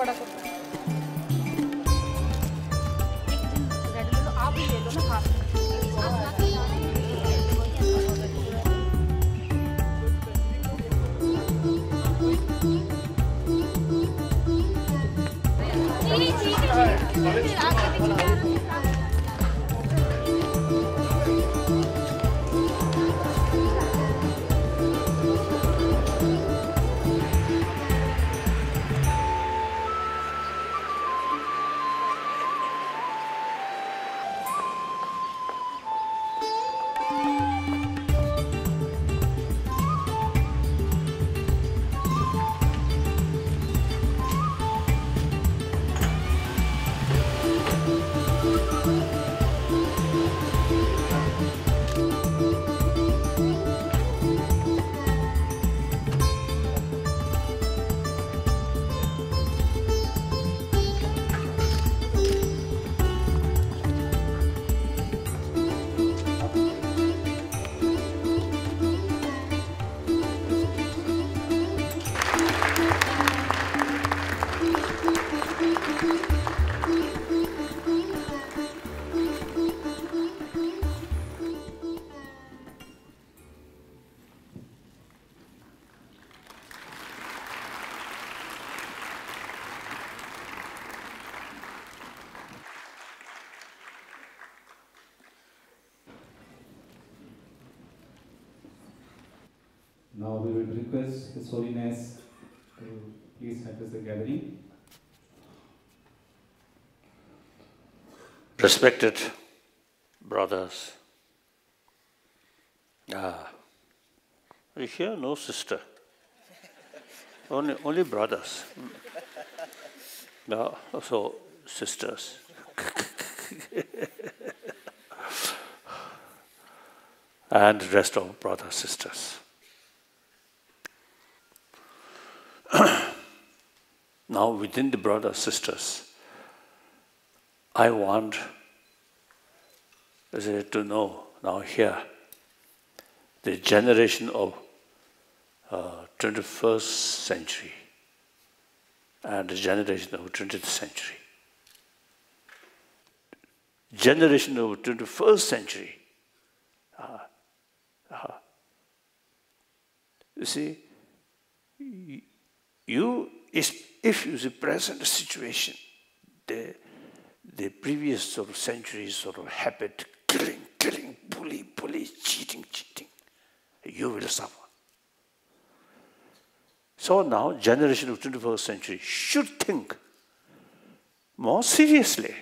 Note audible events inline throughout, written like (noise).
para Now we will request His Holiness to please address the gathering. Respected brothers, ah, we here no sister, only only brothers. No, so sisters. (laughs) and rest of brothers sisters. (clears throat) now within the brothers sisters, I want is it to know now here the generation of uh, 21st century and the generation of 20th century. Generation of 21st century. Uh, uh, you see, you, if you see present situation, the the previous sort of centuries sort of habit, killing, killing, bully, bully, cheating, cheating, you will suffer. So now, generation of 21st century should think more seriously.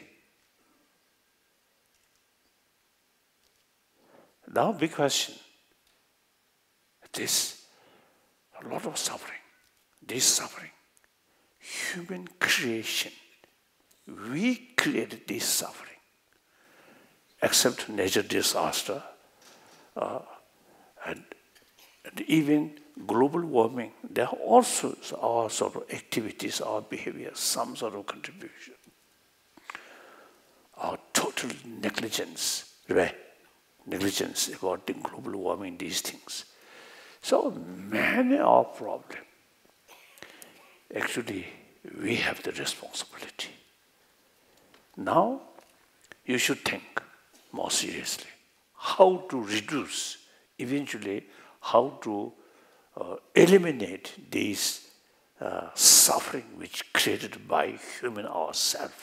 Now, big question. This, a lot of suffering, this suffering, human creation, we created this suffering. Except nature disaster uh, and, and even global warming, there are also our sort of activities, our behavior, some sort of contribution. Our total negligence, right? Negligence about the global warming, these things. So many are problems. Actually, we have the responsibility. Now, you should think more seriously how to reduce, eventually, how to uh, eliminate these uh, suffering which created by human ourselves.